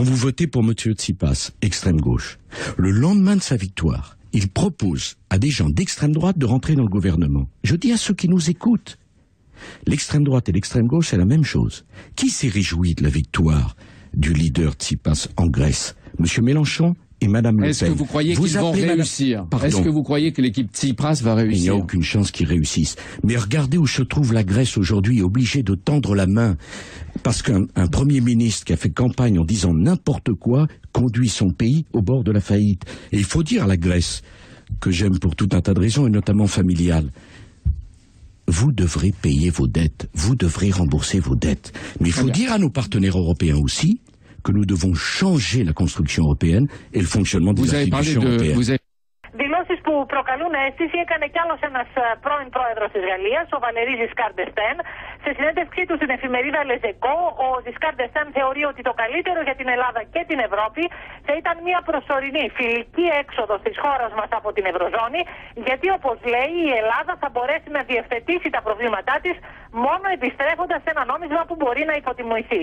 quand vous votez pour M. Tsipas, extrême gauche, le lendemain de sa victoire, il propose à des gens d'extrême droite de rentrer dans le gouvernement. Je dis à ceux qui nous écoutent, l'extrême droite et l'extrême gauche, c'est la même chose. Qui s'est réjoui de la victoire du leader Tsipas en Grèce? Monsieur Mélenchon et Madame Le Pen. Est-ce que vous croyez qu'ils vont Madame- réussir? Est-ce que vous croyez que l'équipe Tsipras va Il n'y réussir? a aucune chance qu'ils réussissent. Mais regardez où se trouve la Grèce aujourd'hui, obligée de tendre la main, parce qu'un un Premier ministre qui a fait campagne en disant n'importe quoi conduit son pays au bord de la faillite. Et il faut dire à la Grèce, que j'aime pour tout un tas de raisons, et notamment familiales, vous devrez payer vos dettes, vous devrez rembourser vos dettes. Mais il faut dire à nos partenaires européens aussi que nous devons changer la construction européenne et le fonctionnement des Vous avez parlé institutions de. européennes. Vous avez Δηλώσεις που προκαλούν αίσθηση έκανε κι άλλος ένας πρώην πρόεδρος της Γαλλίας, ο Βαλερή Ζισκάρ Ντεστέν. Σε συνέντευξή του στην εφημερίδα Λεζεκό, ο Ζισκάρ Ντεστέν θεωρεί ότι το καλύτερο για την Ελλάδα και την Ευρώπη θα ήταν μια προσωρινή φιλική έξοδο της χώρας μας από την Ευρωζώνη, γιατί όπως λέει η Ελλάδα θα μπορέσει να διευθετήσει τα προβλήματά της μόνο επιστρέφοντας σε ένα νόμισμα που μπορεί να υποτιμηθεί.